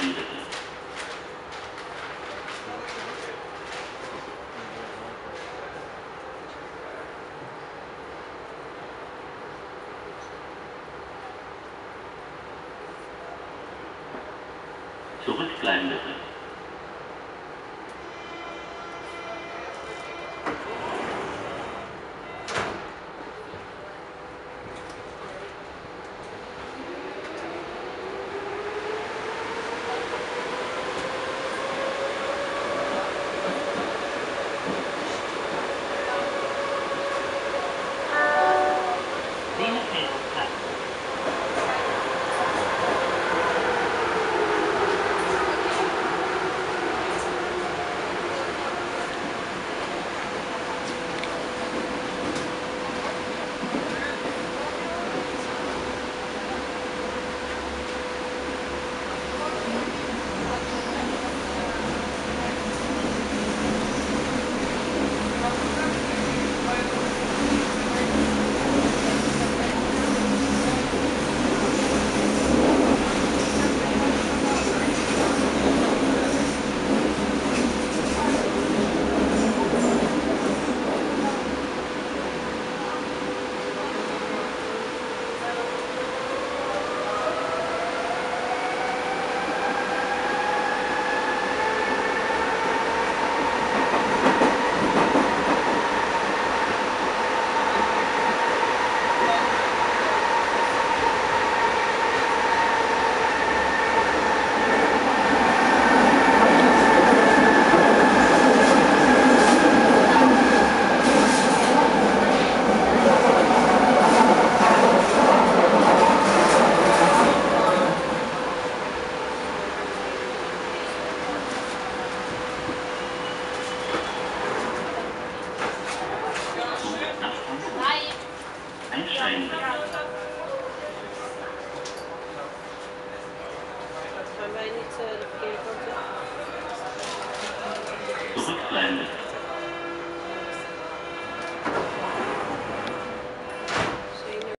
Einsteigen. Zurückbleiben bitte.